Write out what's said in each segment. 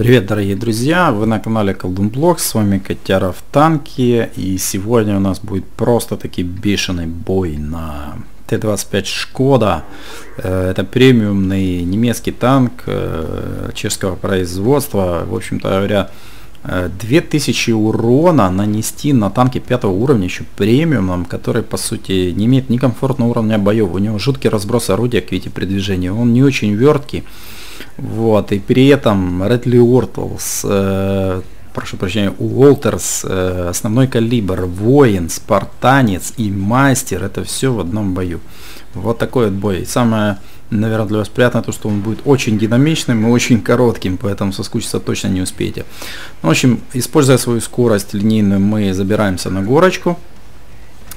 Привет, дорогие друзья! Вы на канале Колдун Блог, с вами Котяра в танке, и сегодня у нас будет просто таки бешеный бой на Т-25 Шкода. Э, это премиумный немецкий танк э, чешского производства. В общем-то говоря, 2000 урона нанести на танке пятого уровня, еще премиумом, который по сути не имеет ни комфортного уровня боев. У него жуткий разброс орудия к виде передвижения. Он не очень верткий. Вот, и при этом Редли Уортлс, э, прошу прощения, Уолтерс, э, основной калибр, воин, спартанец и мастер, это все в одном бою. Вот такой вот бой. И самое, наверное, для вас приятное то, что он будет очень динамичным и очень коротким, поэтому соскучиться точно не успеете. Ну, в общем, используя свою скорость линейную, мы забираемся на горочку,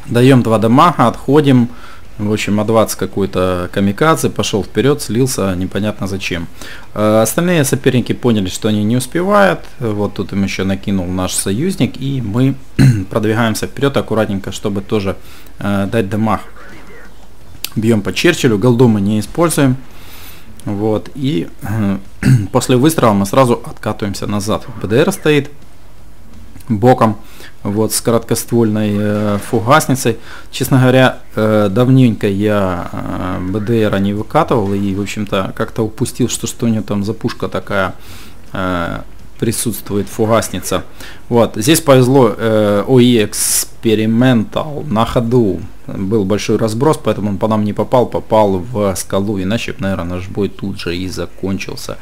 даем два дамага, отходим, в общем, А20 какой-то камикадзе, пошел вперед, слился, непонятно зачем. Э, остальные соперники поняли, что они не успевают. Вот тут им еще накинул наш союзник, и мы продвигаемся вперед аккуратненько, чтобы тоже э, дать дамаг. Бьем по Черчиллю, голду мы не используем. Вот, и э, после выстрела мы сразу откатываемся назад. БДР стоит боком вот, с короткоствольной э, фугасницей. Честно говоря, э, давненько я э, БДР не выкатывал и, в общем-то, как-то упустил, что что у него там за пушка такая присутствует, фугасница. Вот, здесь повезло э, OE Experimental на ходу. Был большой разброс, поэтому он по нам не попал, попал в скалу, иначе, наверное, наш бой тут же и закончился.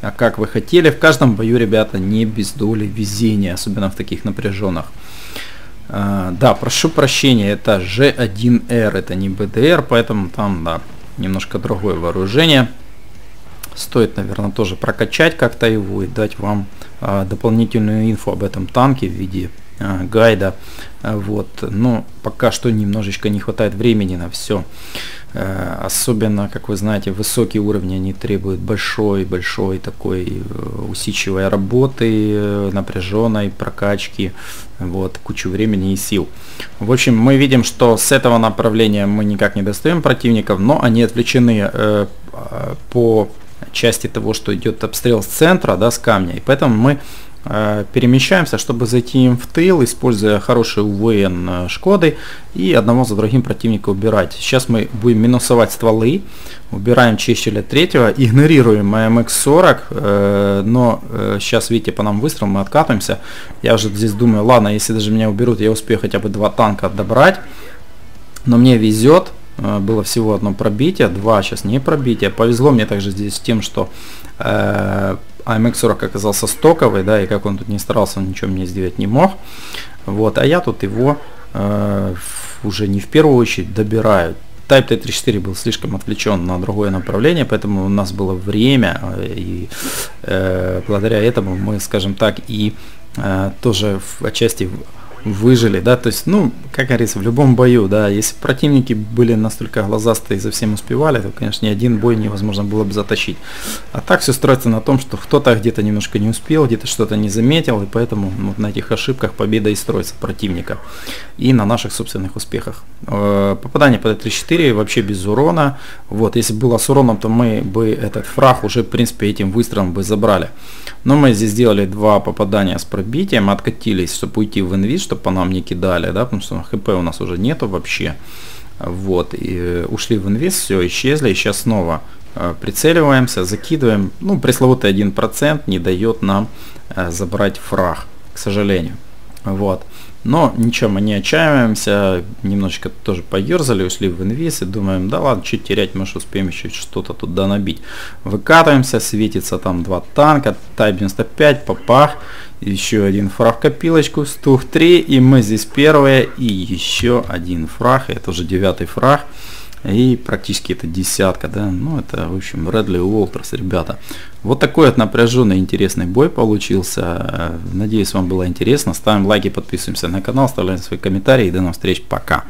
А как вы хотели, в каждом бою, ребята, не без доли везения, особенно в таких напряженных. А, да, прошу прощения, это G1R, это не BDR, поэтому там, да, немножко другое вооружение. Стоит, наверное, тоже прокачать как-то его и дать вам а, дополнительную инфу об этом танке в виде а, гайда. А, вот. Но пока что немножечко не хватает времени на все. Особенно, как вы знаете, высокие уровни они требуют большой-большой такой э, усидчивой работы, э, напряженной прокачки, вот, кучу времени и сил. В общем, мы видим, что с этого направления мы никак не достаем противников, но они отвлечены э, по части того, что идет обстрел с центра, да, с камня, и поэтому мы Э, перемещаемся, чтобы зайти им в тыл, используя хороший УВН э, Шкоды и одного за другим противника убирать. Сейчас мы будем минусовать стволы, убираем Чещеля третьего, игнорируем МХ-40, э, но сейчас, видите, по нам выстрел, мы откатываемся. Я уже здесь думаю, ладно, если даже меня уберут, я успею хотя бы два танка добрать. Но мне везет, было всего одно пробитие, два сейчас не пробитие. Повезло мне также здесь тем, что а MX-40 оказался стоковый, да, и как он тут не старался, он ничего мне сделать не мог. Вот, а я тут его э, уже не в первую очередь добираю. Type T34 был слишком отвлечен на другое направление, поэтому у нас было время, э, и э, благодаря этому мы, скажем так, и э, тоже в, отчасти выжили, да, то есть, ну, как говорится, в любом бою, да, если противники были настолько глазастые и за всем успевали, то, конечно, ни один бой невозможно было бы затащить. А так все строится на том, что кто-то где-то немножко не успел, где-то что-то не заметил, и поэтому ну, вот на этих ошибках победа и строится противника. И на наших собственных успехах. Э, попадание по Т-34 вообще без урона. Вот, если было с уроном, то мы бы этот фраг уже, в принципе, этим выстрелом бы забрали. Но мы здесь сделали два попадания с пробитием, откатились, чтобы уйти в инвиз, чтобы по нам не кидали, да, потому что хп у нас уже нету вообще. Вот, и ушли в инвиз, все, исчезли, и сейчас снова э, прицеливаемся, закидываем, ну, пресловутый 1% не дает нам э, забрать фраг, к сожалению. Вот. Но ничего, мы не отчаиваемся, немножечко тоже поерзали, ушли в инвиз и думаем, да ладно, чуть терять, может успеем еще что-то туда набить. Выкатываемся, светится там два танка, Type 95, попах, еще один фраг копилочку, стух 3, и мы здесь первые, и еще один фраг, это уже девятый фраг. И практически это десятка, да, ну это, в общем, Редли Уолтерс, ребята. Вот такой вот напряженный, интересный бой получился. Надеюсь, вам было интересно. Ставим лайки, подписываемся на канал, оставляем свои комментарии. До новых встреч, пока.